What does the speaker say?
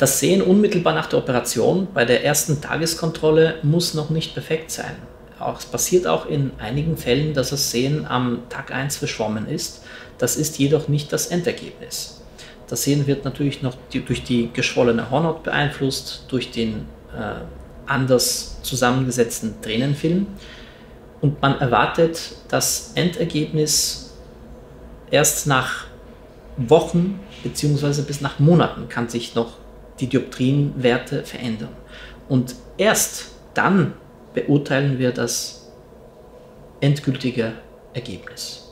Das Sehen unmittelbar nach der Operation bei der ersten Tageskontrolle muss noch nicht perfekt sein. Auch, es passiert auch in einigen Fällen, dass das Sehen am Tag 1 verschwommen ist. Das ist jedoch nicht das Endergebnis. Das Sehen wird natürlich noch die, durch die geschwollene Hornhaut beeinflusst, durch den äh, anders zusammengesetzten Tränenfilm. Und man erwartet das Endergebnis erst nach Wochen bzw. bis nach Monaten kann sich noch die Dioptrienwerte verändern. Und erst dann beurteilen wir das endgültige Ergebnis.